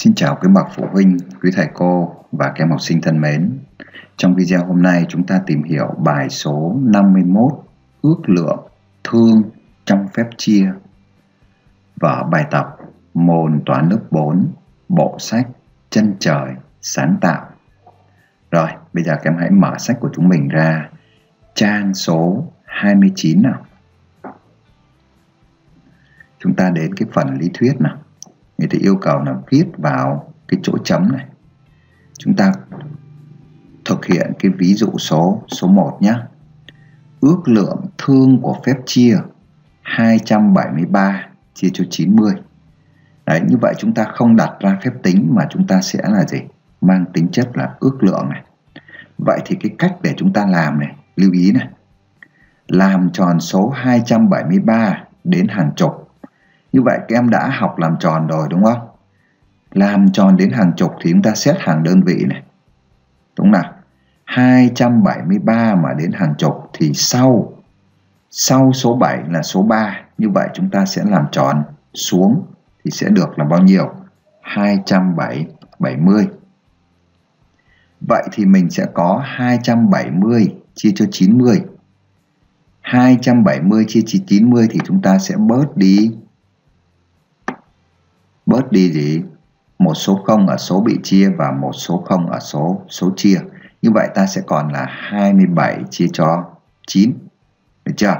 Xin chào quý bậc phụ huynh, quý thầy cô và các em học sinh thân mến. Trong video hôm nay chúng ta tìm hiểu bài số 51 ước lượng thương trong phép chia và bài tập môn toán lớp 4 bộ sách chân trời sáng tạo. Rồi, bây giờ các em hãy mở sách của chúng mình ra trang số 29 nào. Chúng ta đến cái phần lý thuyết nào người ta yêu cầu là viết vào cái chỗ chấm này chúng ta thực hiện cái ví dụ số số 1 nhé ước lượng thương của phép chia 273 chia cho 90 Đấy, như vậy chúng ta không đặt ra phép tính mà chúng ta sẽ là gì? Mang tính chất là ước lượng này. Vậy thì cái cách để chúng ta làm này, lưu ý này. Làm tròn số 273 đến hàng chục như vậy các em đã học làm tròn rồi, đúng không? Làm tròn đến hàng chục thì chúng ta xét hàng đơn vị này. Đúng nào? 273 mà đến hàng chục thì sau sau số 7 là số 3. Như vậy chúng ta sẽ làm tròn xuống thì sẽ được là bao nhiêu? 270. Vậy thì mình sẽ có 270 chia cho 90. 270 chia cho 90 thì chúng ta sẽ bớt đi bớt đi gì? Một số 0 ở số bị chia và một số 0 ở số số chia. Như vậy ta sẽ còn là 27 chia cho 9 được chưa?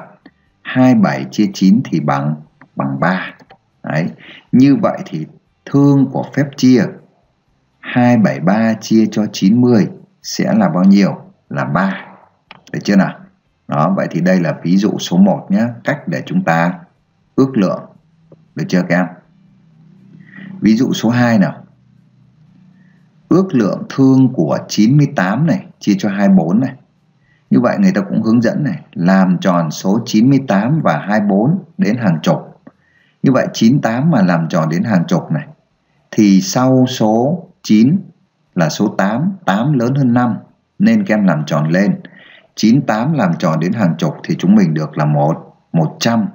27 chia 9 thì bằng bằng 3 Đấy. như vậy thì thương của phép chia 273 chia cho 90 sẽ là bao nhiêu? Là 3 được chưa nào? Đó, vậy thì đây là ví dụ số 1 nhé cách để chúng ta ước lượng. Được chưa các em? Ví dụ số 2 nào. Ước lượng thương của 98 này chia cho 24 này. Như vậy người ta cũng hướng dẫn này, làm tròn số 98 và 24 đến hàng chục. Như vậy 98 mà làm tròn đến hàng chục này thì sau số 9 là số 8, 8 lớn hơn 5 nên các em làm tròn lên. 98 làm tròn đến hàng chục thì chúng mình được là 1, 100.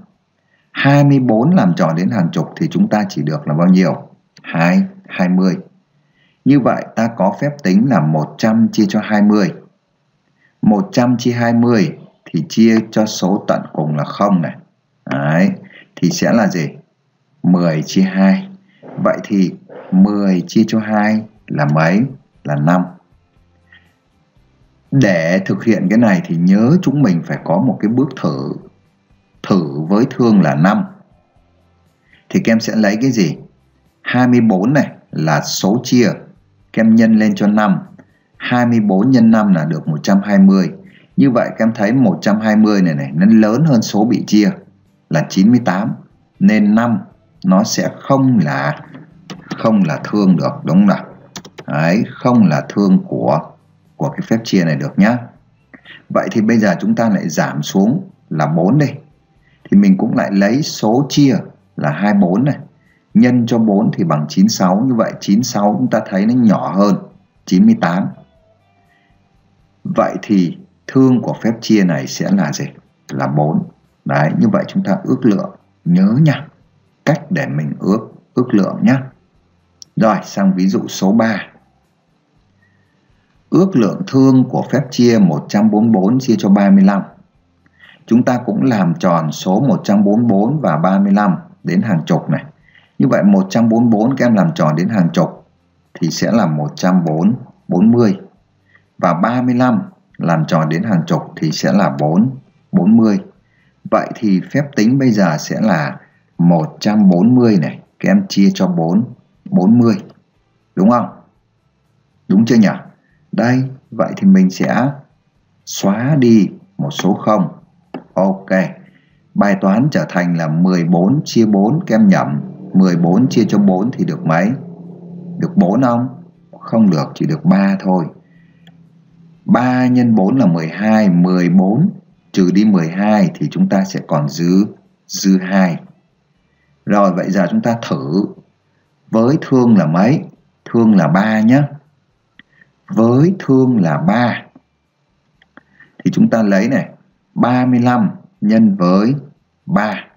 24 làm tròn đến hàng chục thì chúng ta chỉ được là bao nhiêu? 2, 20. Như vậy ta có phép tính là 100 chia cho 20. 100 chia 20 thì chia cho số tận cùng là 0 này. Đấy, thì sẽ là gì? 10 chia 2. Vậy thì 10 chia cho 2 là mấy? Là 5. Để thực hiện cái này thì nhớ chúng mình phải có một cái bước thử. Thử với thương là 5. Thì các em sẽ lấy cái gì? 24 này là số chia. Các em nhân lên cho 5 24 nhân 5 là được 120 như vậy các em thấy 120 này này nó lớn hơn số bị chia là 98 nên 5 nó sẽ không là không là thương được đúng không nào? Đấy, không là thương của của cái phép chia này được nhá. Vậy thì bây giờ chúng ta lại giảm xuống là 4 đi. Thì mình cũng lại lấy số chia là 24 này nhân cho 4 thì bằng 96 như vậy 96 chúng ta thấy nó nhỏ hơn 98 vậy thì thương của phép chia này sẽ là gì? Là 4 đấy, như vậy chúng ta ước lượng. Nhớ nha, cách để mình ước ước lượng nhé rồi, sang ví dụ số 3 ước lượng thương của phép chia 144 chia cho 35 chúng ta cũng làm tròn số 144 và 35 đến hàng chục này như vậy 144 các em làm tròn đến hàng chục thì sẽ là 140. Và 35 làm tròn đến hàng chục thì sẽ là 4, 40. Vậy thì phép tính bây giờ sẽ là 140 này, các em chia cho 4, 40. Đúng không? Đúng chưa nhỉ? Đây, vậy thì mình sẽ xóa đi một số 0. Ok. Bài toán trở thành là 14 chia 4 các em nhẩm 14 chia cho 4 thì được mấy? Được 4 không? Không được, chỉ được 3 thôi. 3 x 4 là 12, 14 trừ đi 12 thì chúng ta sẽ còn dư dư 2. Rồi vậy giờ chúng ta thử với thương là mấy? Thương là 3 nhé. Với thương là 3 thì chúng ta lấy này 35 nhân với 3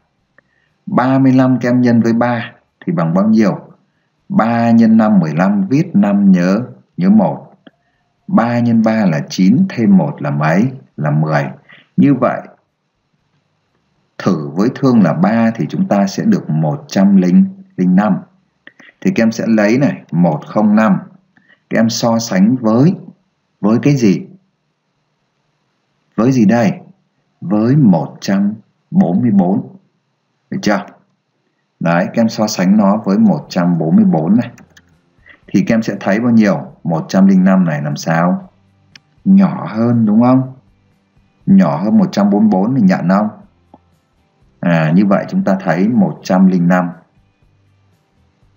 35 kem nhân với 3 thì bằng bao nhiêu? 3 x 5 15 viết 5 nhớ nhớ 1 3 x 3 là 9 thêm 1 là mấy? Là 10 như vậy, thử với thương là 3 thì chúng ta sẽ được 105 thì các em sẽ lấy này 105 các em so sánh với với cái gì? Với gì đây? Với 144 được chưa? Đấy các em so sánh nó với 144 này. Thì các em sẽ thấy bao nhiêu? 105 này làm sao? Nhỏ hơn, đúng không? Nhỏ hơn 144 mình nhận không? À như vậy chúng ta thấy 105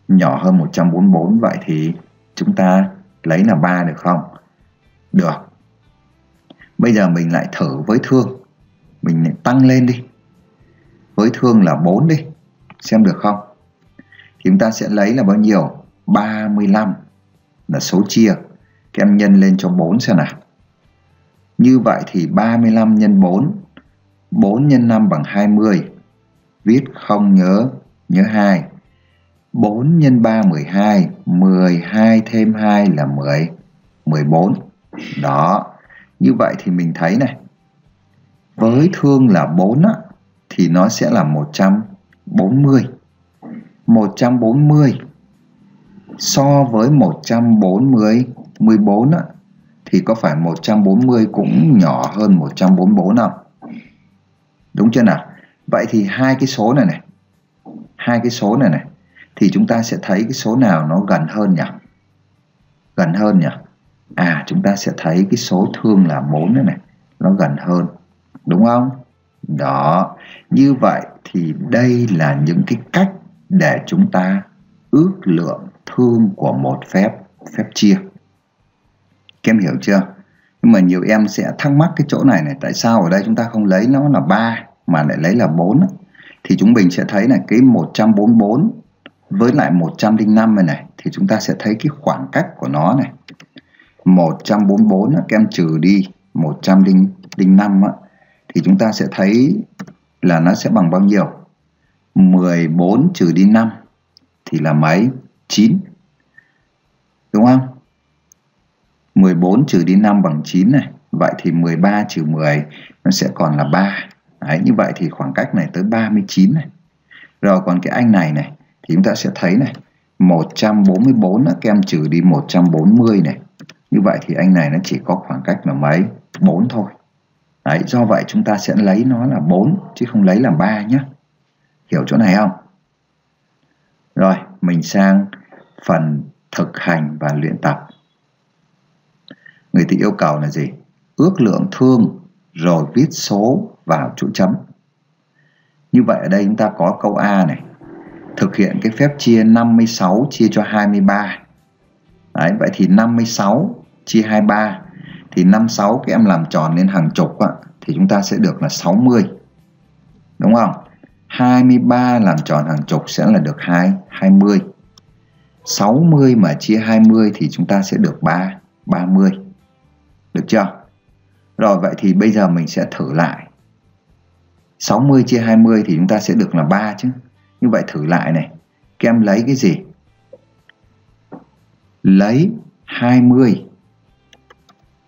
nhỏ hơn 144 vậy thì chúng ta lấy là 3 được không? Được. Bây giờ mình lại thử với thương. Mình lại tăng lên đi với thương là 4 đi. Xem được không? Thì chúng ta sẽ lấy là bao nhiêu? 35 là số chia. Các em nhân lên cho 4 xem nào. Như vậy thì 35 nhân 4 4 nhân 5 bằng 20 viết không nhớ nhớ 2 4 nhân 3 12 12 thêm 2 là 10 14 đó. Như vậy thì mình thấy này. Với thương là 4 á, thì nó sẽ là 140 140 so với 140 14 á, thì có phải 140 cũng nhỏ hơn 144 không? Đúng chưa nào? Vậy thì hai cái số này này hai cái số này này thì chúng ta sẽ thấy cái số nào nó gần hơn nhỉ? Gần hơn nhỉ? À chúng ta sẽ thấy cái số thương là 4 này này nó gần hơn. Đúng không? Đó, như vậy thì đây là những cái cách để chúng ta ước lượng thương của một phép phép chia. Các em hiểu chưa? Nhưng mà nhiều em sẽ thắc mắc cái chỗ này này tại sao ở đây chúng ta không lấy nó là 3 mà lại lấy là 4 thì chúng mình sẽ thấy là cái 144 với lại 105 này này thì chúng ta sẽ thấy cái khoảng cách của nó này 144 các em trừ đi 105 á, thì chúng ta sẽ thấy là nó sẽ bằng bao nhiêu? 14 trừ đi 5 thì là mấy? 9 đúng không? 14 trừ đi 5 bằng 9 này. Vậy thì 13 trừ 10 nó sẽ còn là 3 Đấy, như vậy thì khoảng cách này tới 39 này. Rồi còn cái anh này này thì chúng ta sẽ thấy này 144 là kem trừ đi 140 này. Như vậy thì anh này nó chỉ có khoảng cách là mấy? 4 thôi. Đấy, do vậy chúng ta sẽ lấy nó là 4 chứ không lấy là 3 nhé. Hiểu chỗ này không? Rồi mình sang phần thực hành và luyện tập. Người ta yêu cầu là gì? Ước lượng thương rồi viết số vào chỗ chấm. Như vậy ở đây chúng ta có câu A này. Thực hiện cái phép chia 56 chia cho 23 Đấy, vậy thì 56 chia 23 thì 56 các em làm tròn lên hàng chục ạ, thì chúng ta sẽ được là 60 đúng không? 23 làm tròn hàng chục sẽ là được 2 20 60 mà chia 20 thì chúng ta sẽ được 3 30 được chưa? Rồi vậy thì bây giờ mình sẽ thử lại. 60 chia 20 thì chúng ta sẽ được là 3 chứ. Như vậy thử lại này. Các em lấy cái gì? Lấy 20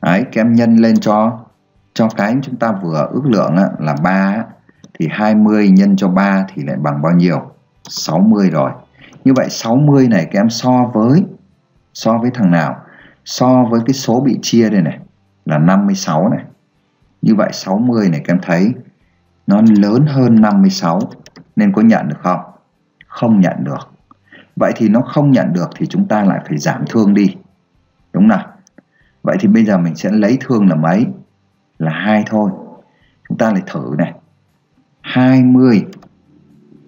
Đấy, các em nhân lên cho cho cái chúng ta vừa ước lượng á, là 3 á, thì 20 nhân cho 3 thì lại bằng bao nhiêu? 60 rồi. Như vậy 60 này các em so với so với thằng nào? So với cái số bị chia đây này là 56 này. Như vậy 60 này các em thấy nó lớn hơn 56 nên có nhận được không? Không nhận được. Vậy thì nó không nhận được thì chúng ta lại phải giảm thương đi. Đúng nào? Vậy thì bây giờ mình sẽ lấy thương là mấy? Là hai thôi. Chúng ta lại thử này. 20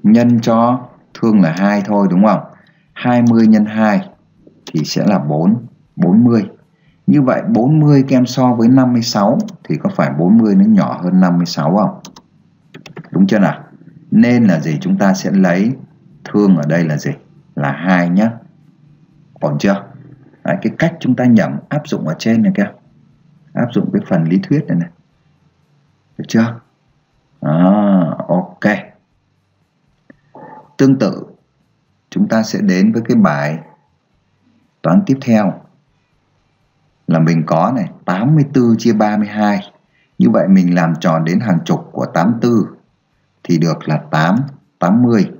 nhân cho thương là hai thôi, đúng không? 20 nhân 2 thì sẽ là 4 40 như vậy 40 kem so với 56 thì có phải 40 nó nhỏ hơn 56 không? Đúng chưa nào? Nên là gì? Chúng ta sẽ lấy thương ở đây là gì? Là hai nhá. Ổn chưa? Đấy, cái cách chúng ta nhẩm áp dụng ở trên này kìa. Áp dụng cái phần lý thuyết này này. Được chưa? À, ok. Tương tự chúng ta sẽ đến với cái bài toán tiếp theo. Là mình có này 84 chia 32 như vậy mình làm tròn đến hàng chục của 84 thì được là 8 80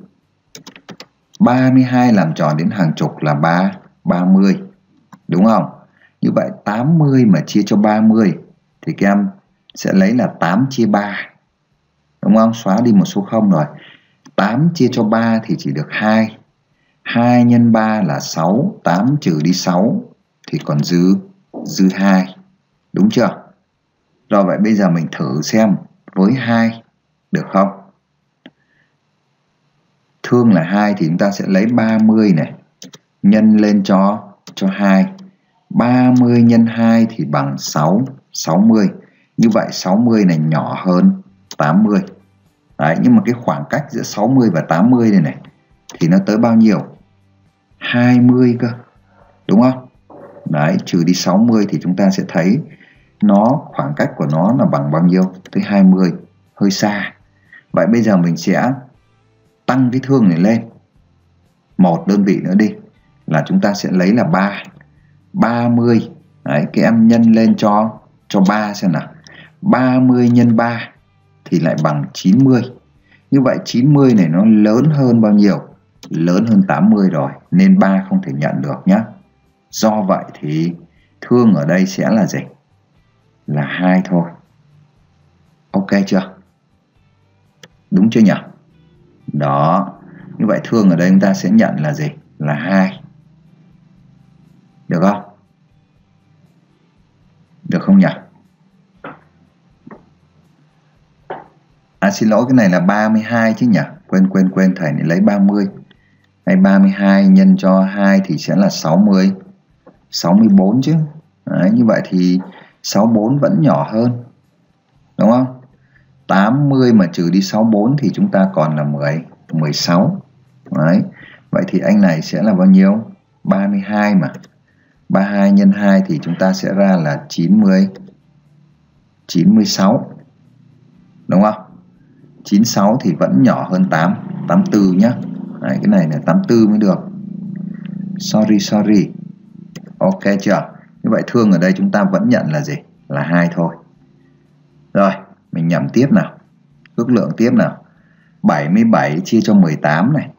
32 làm tròn đến hàng chục là 3 30 đúng không? Như vậy 80 mà chia cho 30 thì các em sẽ lấy là 8 chia 3 đúng không? Xóa đi một số 0 rồi. 8 chia cho 3 thì chỉ được 2 2 nhân 3 là 6 8 trừ đi 6 thì còn dư dư 2 đúng chưa? Rồi vậy bây giờ mình thử xem với 2 được không? Thương là 2 thì chúng ta sẽ lấy 30 này. Nhân lên cho cho 2 30 nhân 2 thì bằng 6 60 như vậy 60 này nhỏ hơn 80 Đấy, nhưng mà cái khoảng cách giữa 60 và 80 này này thì nó tới bao nhiêu? 20 cơ đúng không? Đấy, trừ đi 60 thì chúng ta sẽ thấy nó khoảng cách của nó là bằng bao nhiêu? Tới 20 hơi xa. Vậy bây giờ mình sẽ tăng cái thương này lên. Một đơn vị nữa đi là chúng ta sẽ lấy là 3 30 Đấy, cái em nhân lên cho cho 3 xem nào. 30 nhân 3 thì lại bằng 90 như vậy 90 này nó lớn hơn bao nhiêu? Lớn hơn 80 rồi nên 3 không thể nhận được nhé do vậy thì thương ở đây sẽ là gì? Là hai thôi. Ok chưa? Đúng chưa nhỉ? Đó như vậy thương ở đây chúng ta sẽ nhận là gì? Là hai được không? Được không nhỉ? À xin lỗi cái này là 32 chứ nhỉ? Quên quên quên thầy này lấy 30 Hay 32 nhân cho 2 thì sẽ là 60 64 chứ. Đấy, Như vậy thì 64 vẫn nhỏ hơn. Đúng không? 80 mà trừ đi 64 thì chúng ta còn là 10 16 Đấy. Vậy thì anh này sẽ là bao nhiêu? 32 mà. 32 nhân 2 thì chúng ta sẽ ra là 90 96 đúng không? 96 thì vẫn nhỏ hơn 8 84 nhá. Đấy, cái này là 84 mới được. Sorry sorry. Ok chưa? Như vậy thương ở đây chúng ta vẫn nhận là gì? Là hai thôi. Rồi mình nhẩm tiếp nào. Ước lượng tiếp nào. 77 chia cho 18 này.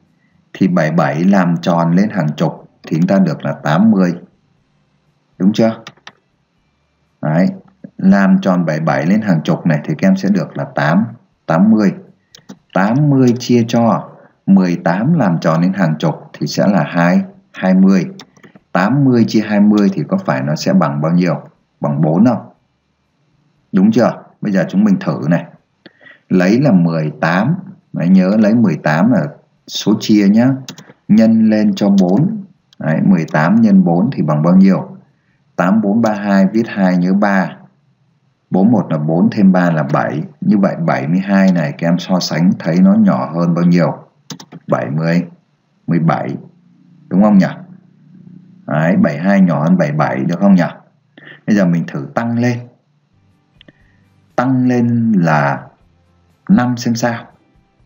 Thì 77 làm tròn lên hàng chục thì chúng ta được là 80 đúng chưa Đấy. làm tròn 77 lên hàng chục này thì các em sẽ được là 8 80 80 chia cho 18 làm tròn lên hàng chục thì sẽ là 2 20 80 chia 20 thì có phải nó sẽ bằng bao nhiêu? Bằng 4 không? Đúng chưa? Bây giờ chúng mình thử này. Lấy là 18. Hãy nhớ lấy 18 là số chia nhá. Nhân lên cho 4. Đấy, 18 nhân 4 thì bằng bao nhiêu? 8432 viết 2 nhớ 3. 41 là 4 thêm 3 là 7. Như vậy 72 này các em so sánh thấy nó nhỏ hơn bao nhiêu? 70, 17. Đúng không nhỉ? Đấy, 72 nhỏ hơn 77 được không nhỉ? Bây giờ mình thử tăng lên. Tăng lên là 5 xem sao.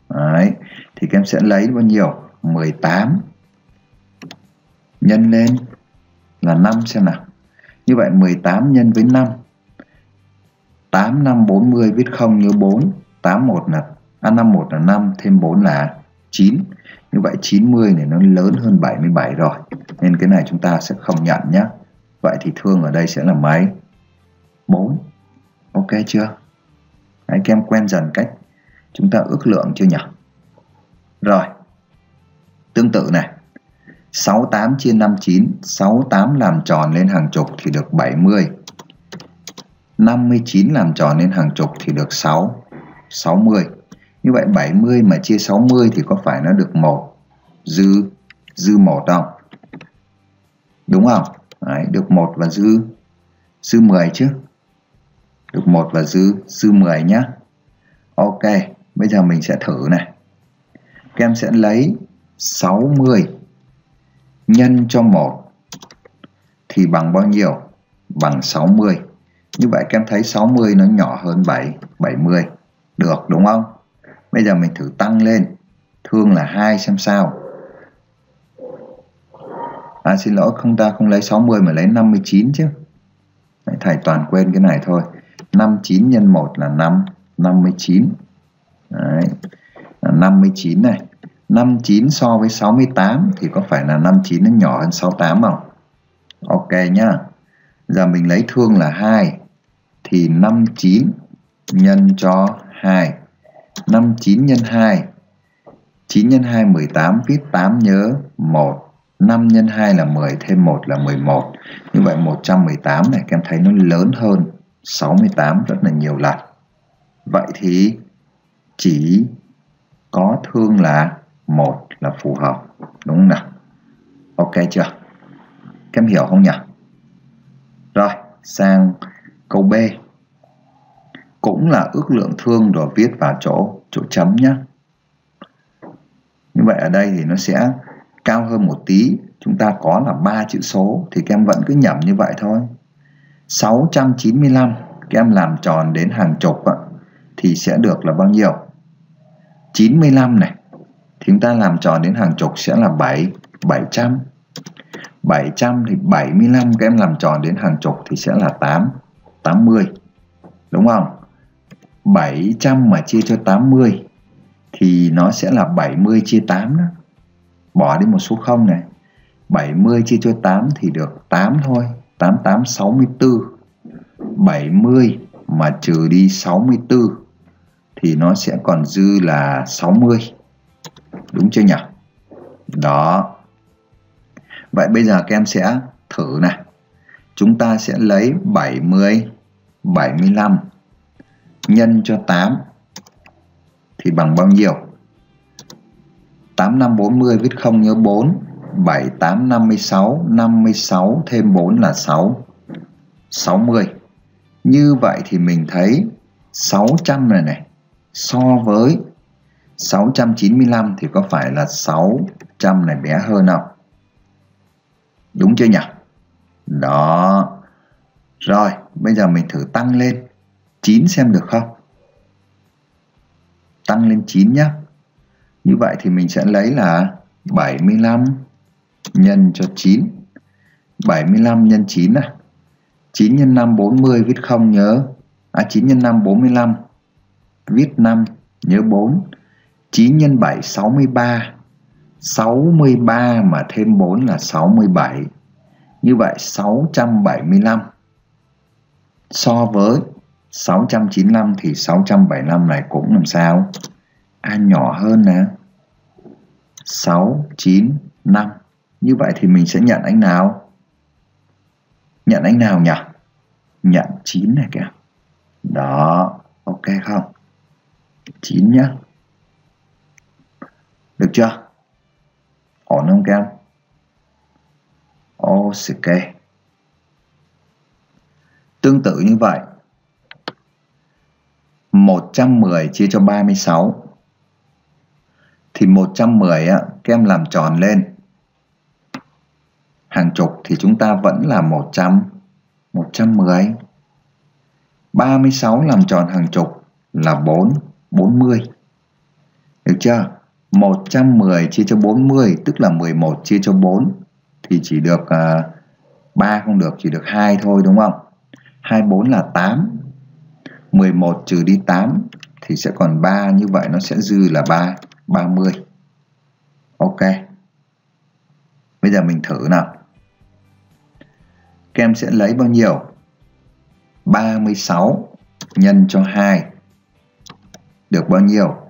Đấy, thì các em sẽ lấy bao nhiêu? 18 nhân lên là 5 xem nào. Như vậy 18 nhân với 5 8 5 40 viết 0 nhớ 4 8 1 là à, 5 1 là 5 thêm 4 là 9 như vậy 90 này nó lớn hơn 77 rồi. Nên cái này chúng ta sẽ không nhận nhé vậy thì thương ở đây sẽ là mấy? 4 ok chưa? Đấy, các em quen dần cách. Chúng ta ước lượng chưa nhỉ? Rồi. Tương tự này. 68 chia 59 68 làm tròn lên hàng chục thì được 70 59 làm tròn lên hàng chục thì được 6 60 như vậy 70 mà chia 60 thì có phải nó được 1 dư dư 1 không? Đúng không? Đấy, được 1 và dư dư 10 chứ. Được 1 và dư dư 10 nhá. Ok, bây giờ mình sẽ thử này. Các em sẽ lấy 60 nhân cho 1 thì bằng bao nhiêu? Bằng 60. Như vậy các em thấy 60 nó nhỏ hơn 7, 70. Được đúng không? Bây giờ mình thử tăng lên. Thương là 2 xem sao. À xin lỗi không ta không lấy 60 mà lấy 59 chứ Đấy, Thầy toàn quên cái này thôi 59 nhân 1 là 5 59 Đấy. Là 59 này 59 so với 68 thì có phải là 59 nó nhỏ hơn 68 không? Ok nhá. Giờ mình lấy thương là 2 thì 59 nhân cho 2. 59 nhân 2 9 nhân 2 18 viết 8 nhớ 1 5 nhân 2 là 10 thêm 1 là 11 Như vậy 118 này, các em thấy nó lớn hơn 68 rất là nhiều lần Vậy thì chỉ có thương là một là phù hợp đúng không nào? Ok chưa? Các em hiểu không nhỉ? Rồi sang câu B. Cũng là ước lượng thương rồi viết vào chỗ chỗ chấm nhé như vậy ở đây thì nó sẽ cao hơn một tí. Chúng ta có là ba chữ số thì các em vẫn cứ nhẩm như vậy thôi. 695 các em làm tròn đến hàng chục ạ, thì sẽ được là bao nhiêu? 95 này chúng ta làm tròn đến hàng chục sẽ là 7 700 700 thì 75 các em làm tròn đến hàng chục thì sẽ là 8 80 đúng không? 700 mà chia cho 80 thì nó sẽ là 70 chia 8 đó. Bỏ đi một số 0 này. 70 chia cho 8 thì được 8 thôi. 88 64 70 mà trừ đi 64 thì nó sẽ còn dư là 60 đúng chưa nhỉ? Đó. Vậy bây giờ các em sẽ thử này. Chúng ta sẽ lấy 70 75 nhân cho 8 thì bằng bao nhiêu? 8540 viết 0 nhớ 4 7 8 56 56 thêm 4 là 6 60 như vậy thì mình thấy 600 này này, so với 695 thì có phải là 600 này bé hơn không? Đúng chưa nhỉ? Đó. Rồi, bây giờ mình thử tăng lên 9 xem được không? Tăng lên 9 nhé. Như vậy thì mình sẽ lấy là 75 nhân cho 9. 75 nhân 9 à. 9 nhân 5 40 viết không nhớ. À 9 nhân 5 45 viết 5 nhớ 4 9 x 7 63 63 mà thêm 4 là 67 Như vậy 675 So với 695 thì 675 này cũng làm sao? A nhỏ hơn nè. 6, 9, 5 Như vậy thì mình sẽ nhận anh nào? Nhận anh nào nhỉ? Nhận 9 này kìa. Đó Ok không? 9 nhá được chưa? Ổn không các em? Ok. Tương tự như vậy. 110 chia cho 36 thì 110 á, các em làm tròn lên hàng chục thì chúng ta vẫn là 100 110 36 làm tròn hàng chục là 4 40 được chưa 110 chia cho 40 tức là 11 chia cho 4 thì chỉ được à, uh, 3 không được chỉ được 2 thôi đúng không? 24 là 8 11 trừ đi 8 thì sẽ còn 3 như vậy nó sẽ dư là 3 30 Ok. Bây giờ mình thử nào. Các em sẽ lấy bao nhiêu? 36 nhân cho 2 được bao nhiêu?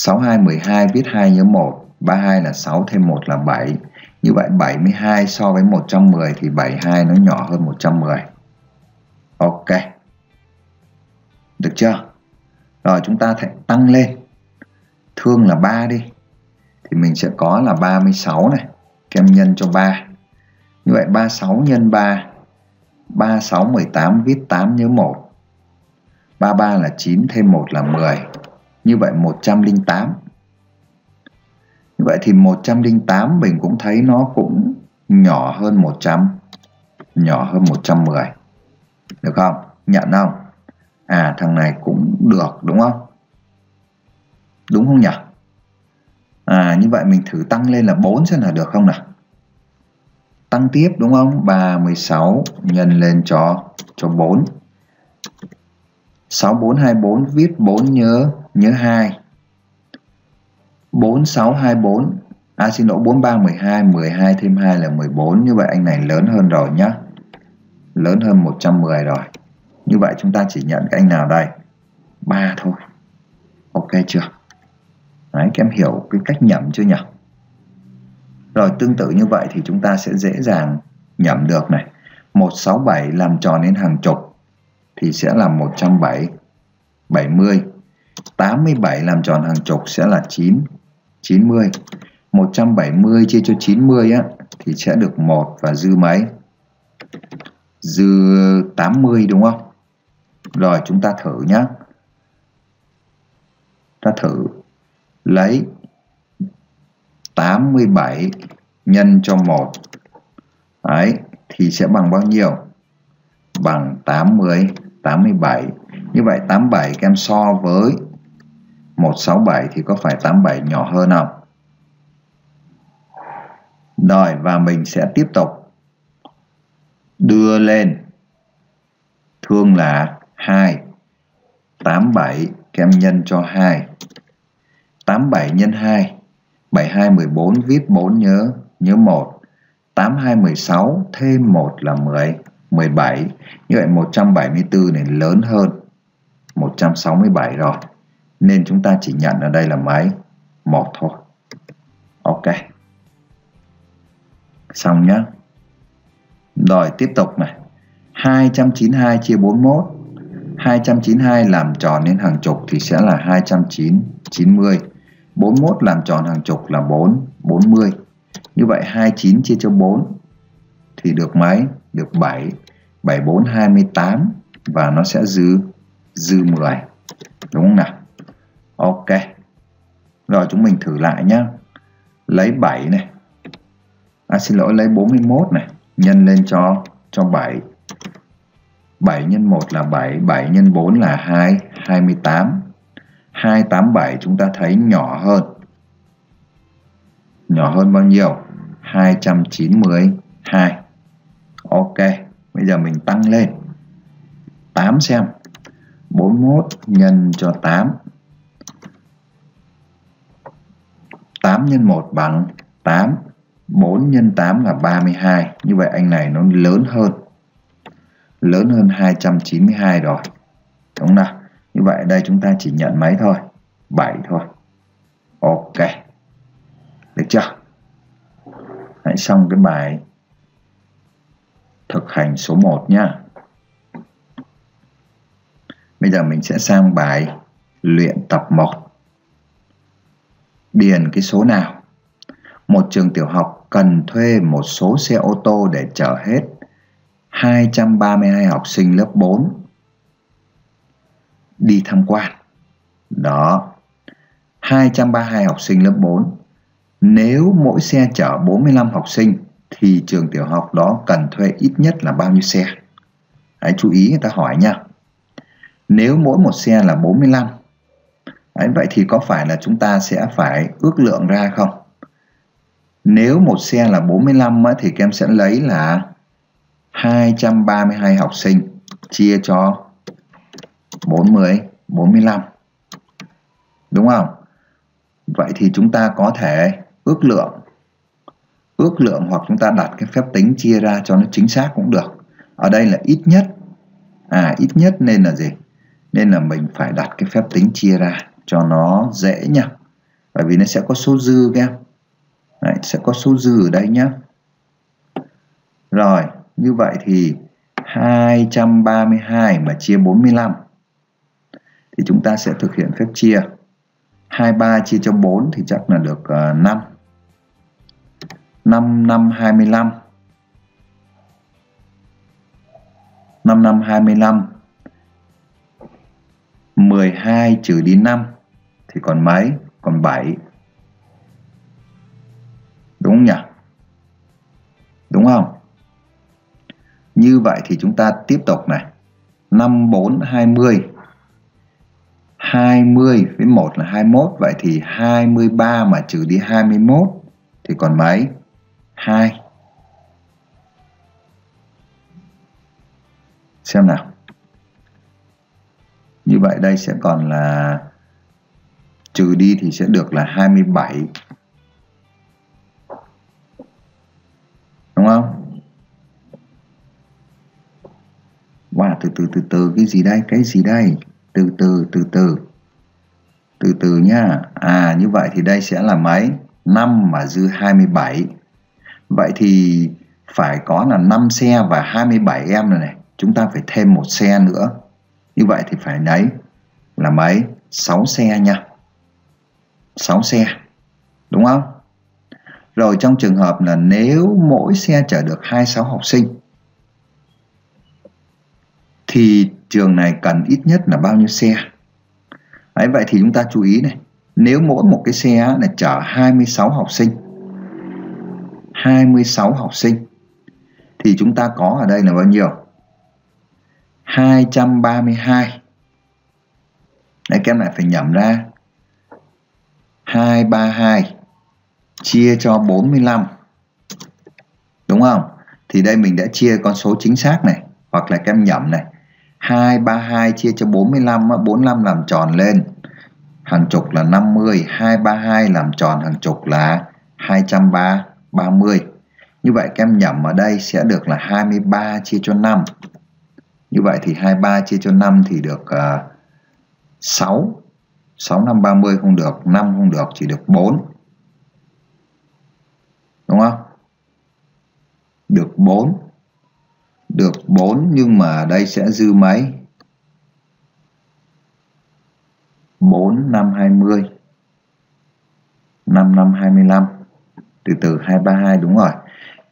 62 12 viết 2 nhớ 1 32 là 6 thêm 1 là 7 Như vậy 72 so với 110 thì 72 nó nhỏ hơn 110 Ok. Được chưa? Rồi chúng ta thể tăng lên. Thương là 3 đi. Thì mình sẽ có là 36 này. Kem nhân cho 3 Như vậy 36 nhân 3 36 18 viết 8 nhớ 1 33 là 9 thêm 1 là 10 như vậy 108 Như vậy thì 108 mình cũng thấy nó cũng nhỏ hơn 100 Nhỏ hơn 110 Được không? Nhận không? À thằng này cũng được, đúng không? Đúng không nhỉ? À như vậy mình thử tăng lên là 4 xem là được không nào? tăng tiếp, đúng không 36 nhân lên cho cho 4 6424 viết 4 nhớ nhớ 2 4624 À xin lỗi 4312 12 thêm 2 là 14 Như vậy anh này lớn hơn rồi nhá. Lớn hơn 110 rồi. Như vậy chúng ta chỉ nhận cái anh nào đây? 3 thôi. Ok chưa? Đấy, các em hiểu cái cách nhẩm chưa nhỉ? Rồi, tương tự như vậy thì chúng ta sẽ dễ dàng nhẩm được này. 167 làm tròn đến hàng chục thì sẽ là 170 70 87 làm tròn hàng chục sẽ là 9 90 170 chia cho 90 á thì sẽ được 1 và dư mấy? Dư 80 đúng không? Rồi chúng ta thử nhé ta thử. Lấy 87 nhân cho 1 Đấy, thì sẽ bằng bao nhiêu? Bằng 80, 87. Như vậy 87 các em so với 167 thì có phải 87 nhỏ hơn không? Rồi, và mình sẽ tiếp tục đưa lên. Thương là 2 87 các em nhân cho 2 87 nhân 2 72 14 viết 4 nhớ nhớ 1 82 16 thêm 1 là 10 17 như vậy 174 này lớn hơn 167 rồi. Nên chúng ta chỉ nhận ở đây là máy một thôi. Ok. Xong nhá. Rồi, tiếp tục này. 292 chia 41 292 làm tròn đến hàng chục thì sẽ là 290 41 làm tròn hàng chục là 4 40 như vậy 29 chia cho 4 thì được mấy? Được 7 74 28 và nó sẽ dư dư 10 đúng không nào? Ok. Rồi, chúng mình thử lại nhá. Lấy 7 này. À xin lỗi, lấy 41 này. Nhân lên cho cho 7 7 nhân 1 là 7 7 nhân 4 là 2 28 287 chúng ta thấy nhỏ hơn. Nhỏ hơn bao nhiêu? 292 ok, bây giờ mình tăng lên. 8 xem. 41 nhân cho 8 8 nhân 1 bằng 8 4 nhân 8 là 32 như vậy anh này nó lớn hơn. Lớn hơn 292 rồi. Đúng không nào? Như vậy đây chúng ta chỉ nhận mấy thôi? 7 thôi. Ok. Được chưa? Hãy xong cái bài thực hành số 1 nhé. bây giờ mình sẽ sang bài luyện tập 1 điền cái số nào một trường tiểu học cần thuê một số xe ô tô để chở hết 232 học sinh lớp 4 đi tham quan. Đó. 232 học sinh lớp 4. Nếu mỗi xe chở 45 học sinh thì trường tiểu học đó cần thuê ít nhất là bao nhiêu xe? Hãy chú ý người ta hỏi nha. Nếu mỗi một xe là 45 Đấy, vậy thì có phải là chúng ta sẽ phải ước lượng ra không? Nếu một xe là 45 á, thì các em sẽ lấy là 232 học sinh chia cho 40, 45. Đúng không? Vậy thì chúng ta có thể ước lượng. Ước lượng hoặc chúng ta đặt cái phép tính chia ra cho nó chính xác cũng được. Ở đây là ít nhất. À ít nhất nên là gì? Nên là mình phải đặt cái phép tính chia ra cho nó dễ nhá. Bởi vì nó sẽ có số dư các em. Đấy, sẽ có số dư ở đây nhá. Rồi, như vậy thì 232 mà chia 45 thì chúng ta sẽ thực hiện phép chia 23 chia cho 4 thì chắc là được à, uh, 5 5 năm 25 5 năm 25 12 trừ đi 5 thì còn mấy? Còn 7 Đúng không nhỉ? Đúng không? Như vậy thì chúng ta tiếp tục này. 5, 4, 20. 20 với 1 là 21. Vậy thì 23 mà trừ đi 21 thì còn mấy? 2 xem nào. Như vậy đây sẽ còn là trừ đi thì sẽ được là 27 đúng không? Wow, từ từ từ từ, cái gì đây? Cái gì đây? Từ từ từ từ. Từ từ nhá. À như vậy thì đây sẽ là mấy? 5 mà dư 27 vậy thì phải có là 5 xe và 27 em rồi này chúng ta phải thêm một xe nữa. Như vậy thì phải lấy là mấy? 6 xe nha. 6 xe đúng không? Rồi trong trường hợp là nếu mỗi xe chở được 26 học sinh thì trường này cần ít nhất là bao nhiêu xe? Đấy, vậy thì chúng ta chú ý này. Nếu mỗi một cái xe là chở 26 học sinh 26 học sinh. Thì chúng ta có ở đây là bao nhiêu? 232 Đấy, các em lại phải nhẩm ra. 232 chia cho 45 Đúng không? Thì đây mình đã chia con số chính xác này, Hoặc là các em nhẩm này. 232 chia cho 45 45 làm tròn lên. Hàng chục là 50 232 làm tròn hàng chục là 230 30. Như vậy các em nhẩm ở đây sẽ được là 23 chia cho 5 Như vậy thì 23 chia cho 5 thì được uh, 6 6 năm 30 không được 5 không được chỉ được 4 Đúng không? Được 4 Được 4 nhưng mà đây sẽ dư mấy? 4 năm 20 5 năm 25 từ từ 232 đúng rồi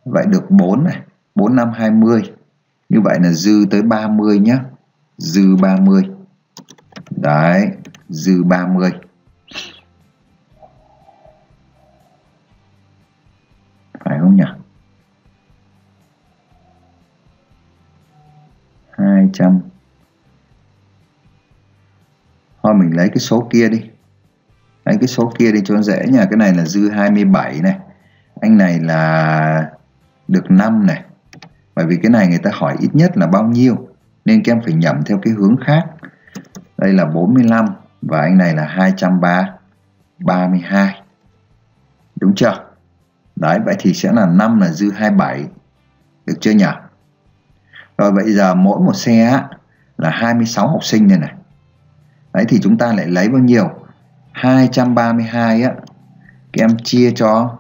Vậy được 4 này 4 năm 20 Như vậy là dư tới 30 nhé Dư 30 Đấy, dư 30. Phải không nhỉ? 200. Thôi mình lấy cái số kia đi. Lấy cái số kia đi cho dễ nha. Cái này là dư 27 này. Anh này là được 5 này. Bởi vì cái này người ta hỏi ít nhất là bao nhiêu. Nên các em phải nhẩm theo cái hướng khác. Đây là 45 và anh này là 232 đúng chưa? Đấy, vậy thì sẽ là 5 là dư 27 được chưa nhỉ? Rồi bây giờ mỗi một xe là 26 học sinh này này. Đấy, thì chúng ta lại lấy bao nhiêu? 232 á. Các em chia cho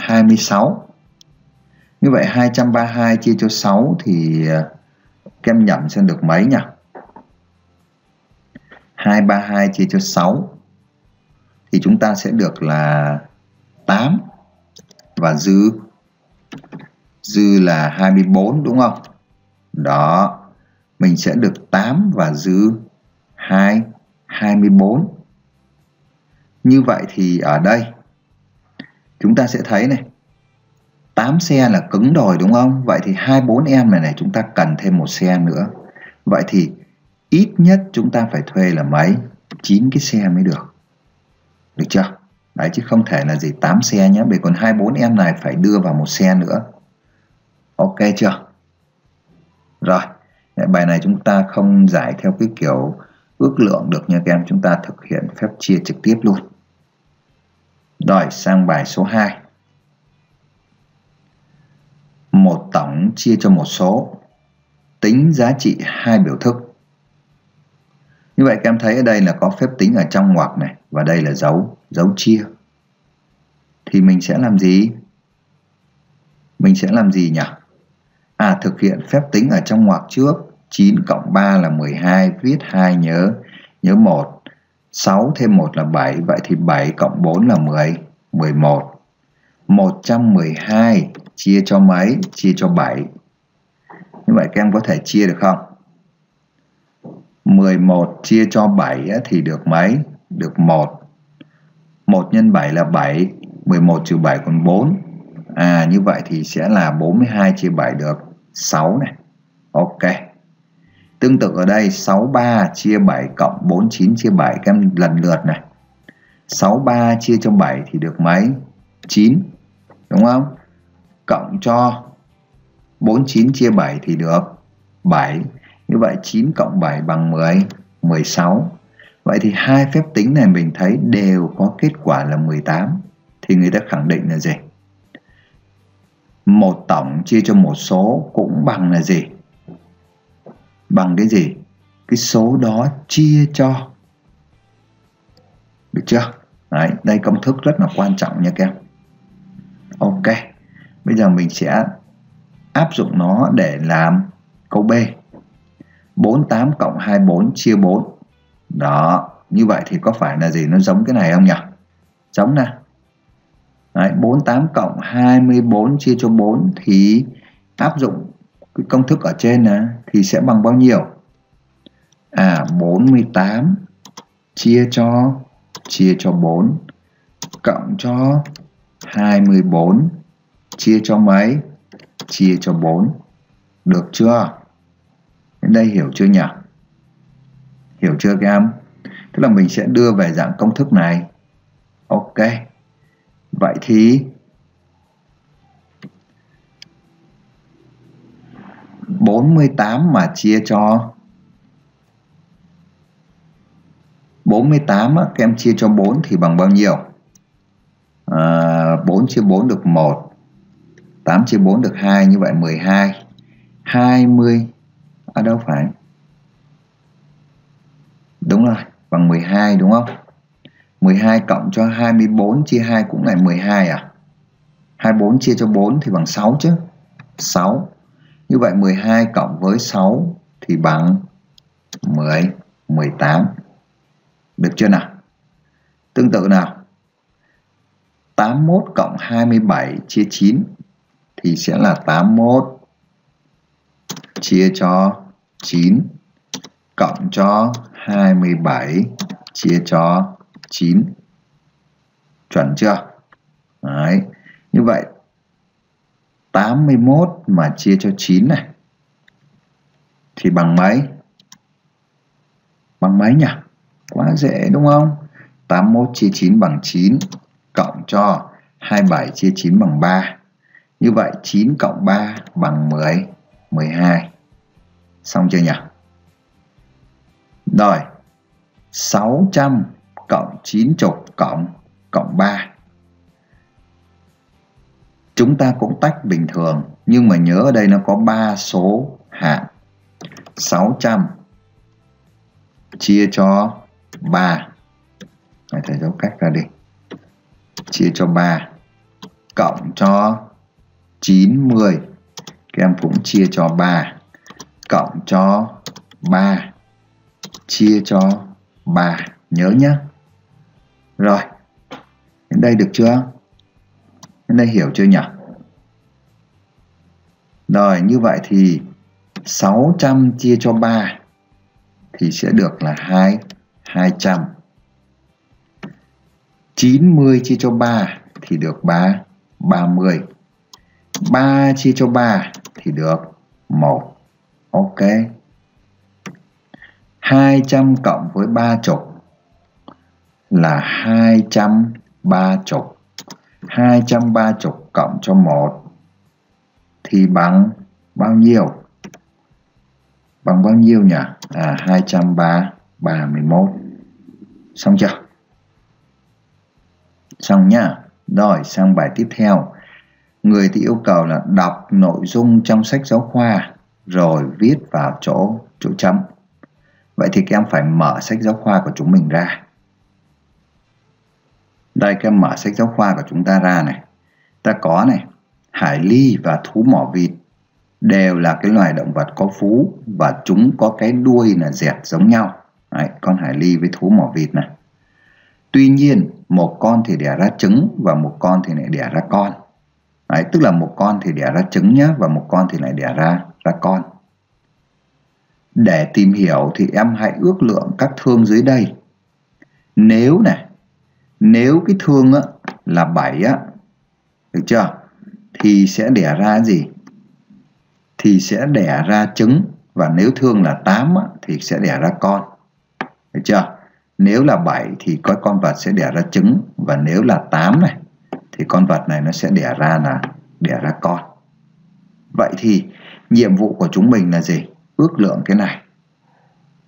26 như vậy 232 chia cho 6 thì à, ờ, các em nhẩm xem được mấy nhỉ 232 chia cho 6 thì chúng ta sẽ được là 8 và dư dư là 24 đúng không? Đó, mình sẽ được 8 và dư 2 24. Như vậy thì ở đây chúng ta sẽ thấy này 8 xe là cứng đòi đúng không? Vậy thì 24 em này này, chúng ta cần thêm một xe nữa. Vậy thì ít nhất chúng ta phải thuê là mấy 9 cái xe mới được. Được chưa? Đấy, chứ không thể là gì 8 xe nhé bởi còn 24 em này phải đưa vào một xe nữa. Ok chưa? Rồi bài này chúng ta không giải theo cái kiểu ước lượng được nha các em. Chúng ta thực hiện phép chia trực tiếp luôn rồi, sang bài số 2 một tổng chia cho một số, tính giá trị hai biểu thức như vậy các em thấy ở đây là có phép tính ở trong ngoặc này, và đây là dấu dấu chia. Thì mình sẽ làm gì? Mình sẽ làm gì nhỉ? À thực hiện phép tính ở trong ngoặc trước 9 cộng 3 là 12 Viết 2 nhớ Nhớ 1 6 thêm 1 là 7 Vậy thì 7 cộng 4 là 10 11 112 chia cho mấy? Chia cho 7 Như vậy các em có thể chia được không? 11 chia cho 7 thì được mấy? Được 1. 1 x 7 là 7, 11 trừ 7 còn 4. À như vậy thì sẽ là 42 chia 7 được 6 này. Ok. Tương tự ở đây 63 chia 7 cộng 49 chia 7 các em lần lượt này. 63 chia cho 7 thì được mấy? 9. Đúng không? Cộng cho 49 chia 7 thì được 7 như vậy 9 cộng 7 bằng 10 16 vậy thì hai phép tính này mình thấy đều có kết quả là 18 thì người ta khẳng định là gì một tổng chia cho một số cũng bằng là gì bằng cái gì? Cái số đó chia cho. Được chưa? Đấy, đây công thức rất là quan trọng nha các em. Ok bây giờ mình sẽ áp dụng nó để làm câu B. 48 cộng 24 chia 4 đó như vậy thì có phải là gì? Nó giống cái này không nhỉ? Giống nè. Đấy, 48 cộng 24 chia cho 4 thì áp dụng cái công thức ở trên này thì sẽ bằng bao nhiêu? À 48 chia cho chia cho 4 cộng cho 24 chia cho mấy? Chia cho 4 được chưa? Đến đây hiểu chưa nhỉ? Hiểu chưa, các em? Tức là mình sẽ đưa về dạng công thức này. Ok. Vậy thì bốn mươi tám mà chia cho. 48 á, các em chia cho 4 thì bằng bao nhiêu? À, 4 chia 4 được 1 8 chia 4 được 2 như vậy 12 20 ở à, đâu phải. Đúng rồi bằng 12 đúng không? 12 cộng cho 24 chia 2 cũng là 12 à? 24 chia cho 4 thì bằng 6 chứ? 6 như vậy 12 cộng với 6 thì bằng 10 18 được chưa nào? Tương tự nào? 81 cộng 27 chia 9 thì sẽ là 81 chia cho 9 cộng cho 27 chia cho 9 chuẩn chưa? Đấy. như vậy 81 mà chia cho 9 này. Thì bằng mấy? Bằng mấy nhỉ? Quá dễ đúng không? 81 chia 9 bằng 9 cộng cho 27 chia 9 bằng 3 như vậy 9 cộng 3 bằng 10 12 xong chưa nhỉ? Rồi 600 cộng 90 cộng cộng 3 chúng ta cũng tách bình thường nhưng mà nhớ ở đây nó có 3 số hạng. 600 chia cho 3 Này, thầy dấu cách ra đi. Chia cho 3 cộng cho 90 các em cũng chia cho 3 cộng cho 3 chia cho 3 nhớ nhé rồi đến đây được chưa? Đến đây hiểu chưa nhỉ? Rồi, như vậy thì 600 chia cho 3 thì sẽ được là 2 200 90 chia cho 3 thì được 3 30 3 chia cho 3 thì được 1 ok. 200 cộng với 30 là 230 230 cộng cho 1 thì bằng bao nhiêu? Bằng bao nhiêu nhỉ? À 231 xong chưa? Xong nhá. Rồi, sang bài tiếp theo. Người thì yêu cầu là đọc nội dung trong sách giáo khoa, rồi viết vào chỗ chỗ chấm. Vậy thì các em phải mở sách giáo khoa của chúng mình ra đây các em mở sách giáo khoa của chúng ta ra này. Ta có này hải ly và thú mỏ vịt đều là cái loài động vật có vú và chúng có cái đuôi là dẹt giống nhau. Đấy, con hải ly với thú mỏ vịt này. Tuy nhiên một con thì đẻ ra trứng và một con thì lại đẻ ra con. Đấy, tức là một con thì đẻ ra trứng nhé và một con thì lại đẻ ra ra con. Để tìm hiểu thì em hãy ước lượng các thương dưới đây. Nếu này nếu cái thương á, là 7 á được chưa? Thì sẽ đẻ ra gì? Thì sẽ đẻ ra trứng. Và nếu thương là 8 á, thì sẽ đẻ ra con. Được chưa? Nếu là 7 thì có con vật sẽ đẻ ra trứng. Và nếu là 8 này thì con vật này nó sẽ đẻ ra là đẻ ra con. Vậy thì nhiệm vụ của chúng mình là gì? Ước lượng cái này.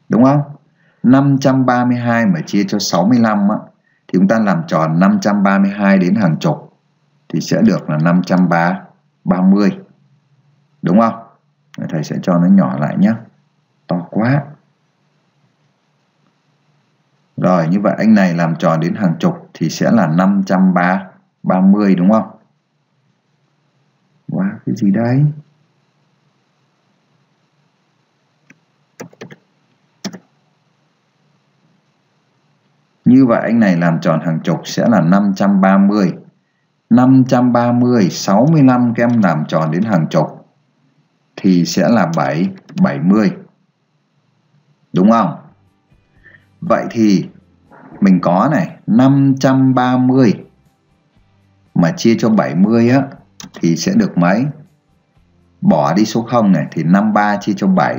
Đúng không? 532 mà chia cho 65 á, thì chúng ta làm tròn 532 đến hàng chục thì sẽ được là 530. Đúng không? Thầy sẽ cho nó nhỏ lại nhé. To quá. Rồi như vậy anh này làm tròn đến hàng chục thì sẽ là 530 đúng không? Wow, cái gì đấy Như vậy anh này làm tròn hàng chục sẽ là 530. 530, 65 các em làm tròn đến hàng chục thì sẽ là 7, 70. Đúng không? Vậy thì mình có này 530 mà chia cho 70 á thì sẽ được mấy? Bỏ đi số 0 này thì 53 chia cho 7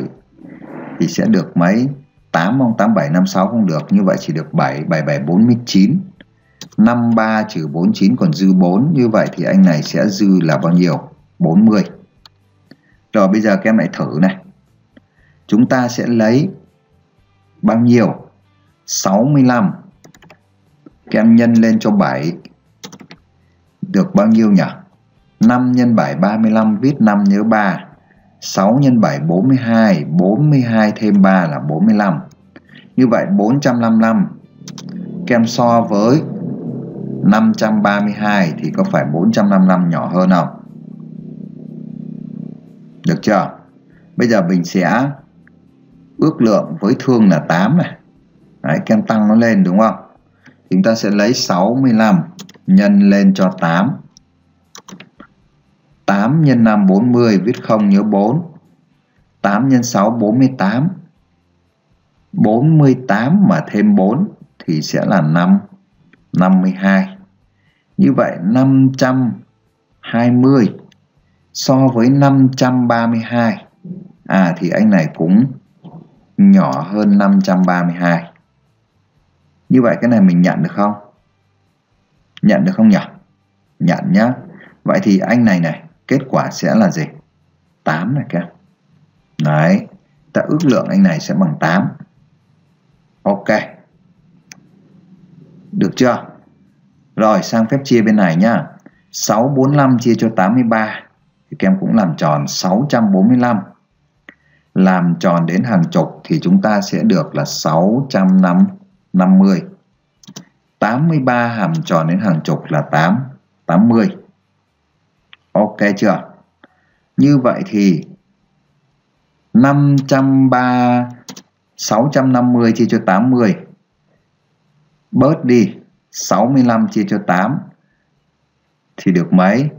thì sẽ được mấy? 8 không? 87 56 không được. Như vậy chỉ được 7, 77 49. 53 trừ 49 còn dư 4. Như vậy thì anh này sẽ dư là bao nhiêu? 40. Rồi bây giờ các em lại thử này. Chúng ta sẽ lấy bao nhiêu? 65. Các em nhân lên cho 7. Được bao nhiêu nhỉ? 5 x 7 35 viết 5 nhớ 3. 6 x 7 42, 42 thêm 3 là 45. Như vậy 455 kem so với 532 thì có phải 455 nhỏ hơn không? Được chưa? Bây giờ mình sẽ ước lượng với thương là 8 này. Đấy, kem tăng nó lên đúng không? Chúng ta sẽ lấy 65 nhân lên cho 8 8 x 5 40 viết 0 nhớ 4 8 x 6 48 48 mà thêm 4 thì sẽ là 5 52 như vậy 520 so với 532 à thì anh này cũng nhỏ hơn 532 như vậy cái này mình nhận được không? Nhận được không nhỉ? Nhận nhá. Vậy thì anh này này kết quả sẽ là gì? 8 này các đấy, ta ước lượng anh này sẽ bằng 8 ok. Được chưa? Rồi, sang phép chia bên này nhá. 645 chia cho 83 thì các em cũng làm tròn 645 làm tròn đến hàng chục thì chúng ta sẽ được là 650 83 hàm tròn đến hàng chục là 8 80 Ok chưa? Như vậy thì 530 650 chia cho 80 bớt đi 65 chia cho 8 thì được mấy?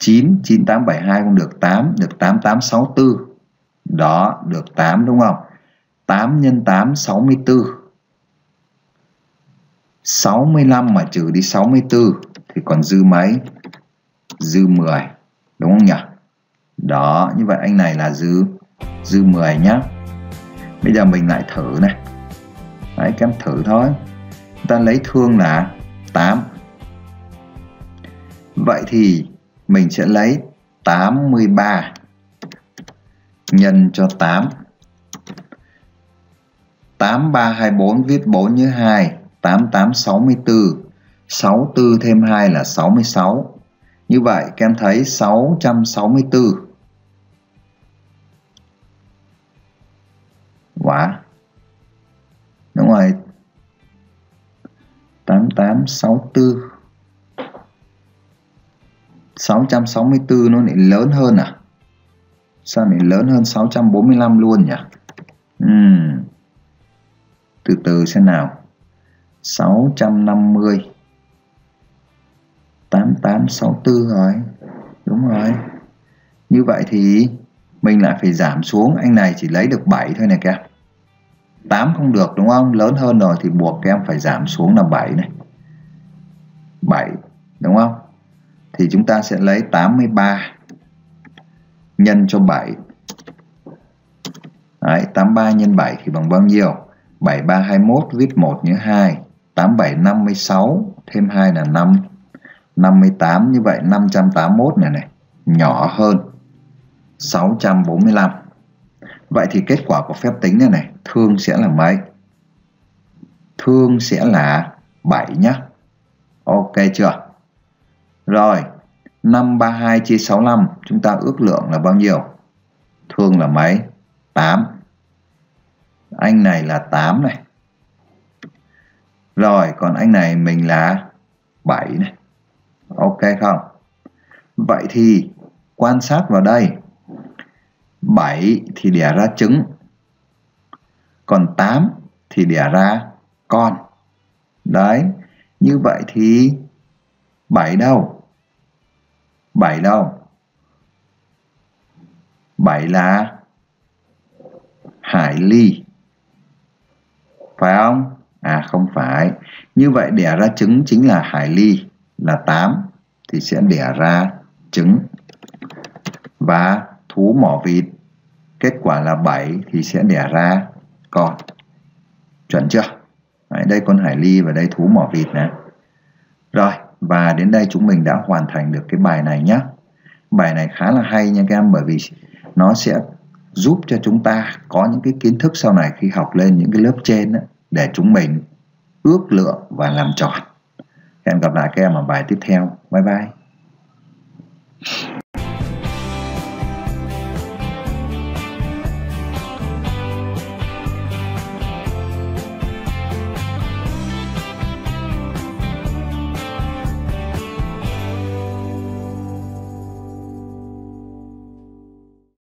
9 9872 cũng được 8 được 8864 đó, được 8 đúng không? 8 nhân 8 64 65 mà trừ đi 64 thì còn dư mấy? Dư 10 đúng không nhỉ? Đó, như vậy anh này là dư dư 10 nhá. Bây giờ mình lại thử này. Đấy, các em thử thôi. Chúng ta lấy thương là 8. Vậy thì mình sẽ lấy 83 nhân cho 8. 8324 viết 4 như 2, 8864. 64 thêm 2 là 66. Như vậy, các em thấy 664 quả. Đúng rồi. 8864 664 nó lại lớn hơn à? Sao lại lớn hơn 645 luôn nhỉ? Uhm. từ từ xem nào. 650 8864 rồi. Đúng rồi. Như vậy thì mình lại phải giảm xuống. Anh này chỉ lấy được 7 thôi này các 8 không được đúng không? Lớn hơn rồi thì buộc các em phải giảm xuống là 7 này. 7 đúng không? Thì chúng ta sẽ lấy 83 nhân cho 7 Đấy, 83 nhân 7 thì bằng bao nhiêu? 7321 viết 1 nhớ 2 8756 thêm 2 là 5 58 như vậy 581 này này, nhỏ hơn 645 vậy thì kết quả của phép tính này này, thương sẽ là mấy? Thương sẽ là 7 nhá. Ok chưa? Rồi 532 chia 65 chúng ta ước lượng là bao nhiêu? Thương là mấy? 8 anh này là 8 này. Rồi, còn anh này mình là 7 này ok không? Vậy thì quan sát vào đây. 7 thì đẻ ra trứng. Còn 8 thì đẻ ra con. Đấy, như vậy thì 7 đâu? 7 đâu? 7 là hải ly. Phải không? À không phải. Như vậy đẻ ra trứng chính là hải ly là 8 thì sẽ đẻ ra trứng và thú mỏ vịt. Kết quả là 7 thì sẽ đẻ ra con. Chuẩn chưa? Đấy, đây con hải ly và đây thú mỏ vịt này rồi và đến đây chúng mình đã hoàn thành được cái bài này nhé bài này khá là hay nha các em bởi vì nó sẽ giúp cho chúng ta có những cái kiến thức sau này khi học lên những cái lớp trên đó, để chúng mình ước lượng và làm tròn hẹn gặp lại các em ở bài tiếp theo. Bye bye.